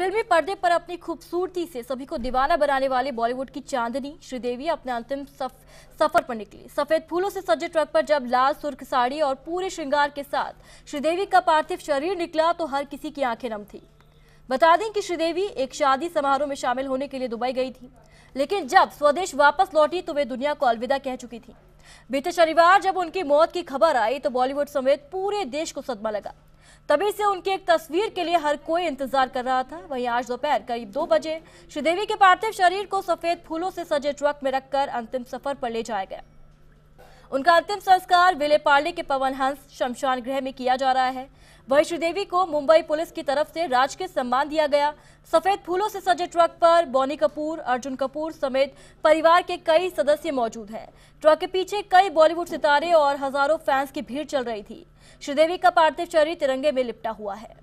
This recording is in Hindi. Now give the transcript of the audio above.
फिल्मी पर्दे पर अपनी खूबसूरती से सभी को दीवाना बनाने वाले बॉलीवुड की चांदनी श्रीदेवी अपने अंतिम सफ, सफ़र पर निकली। सफ़ेद फूलों से सजे ट्रक पर जब लाल सुर्ख साड़ी और पूरे श्रृंगार के साथ श्रीदेवी का पार्थिव शरीर निकला तो हर किसी की आँखें नम थी। बता दें कि श्रीदेवी एक शादी समारोह में शामिल होने के लिए दुबई गई थी लेकिन जब स्वदेश वापस लौटी तो वे दुनिया को अलविदा कह चुकी थी। बीते शनिवार जब उनकी मौत की खबर आई तो बॉलीवुड समेत पूरे देश को सदमा लगा। तभी से उनकी एक तस्वीर के लिए हर कोई इंतज़ार कर रहा था। वहीं आज दोपहर करीब दो बजे, श्रीदेवी के पार्थिव शरीर को सफ़ेद फूलों से सजे ट्रक में रखकर अंतिम सफ़र पर ले जाया गया। उनका अंतिम संस्कार विले पार्ले के पवन हंस शमशान गृह में किया जा रहा है। वही श्रीदेवी को मुंबई पुलिस की तरफ़ से राजकीय सम्मान दिया गया। सफ़ेद फूलों से सजे ट्रक पर बोनी कपूर, अर्जुन कपूर समेत परिवार के कई सदस्य मौजूद हैं। ट्रक के पीछे कई बॉलीवुड सितारे और हज़ारों फैंस की भीड़ चल रही थी। श्रीदेवी का पार्थिव शरीर तिरंगे में लिपटा हुआ है।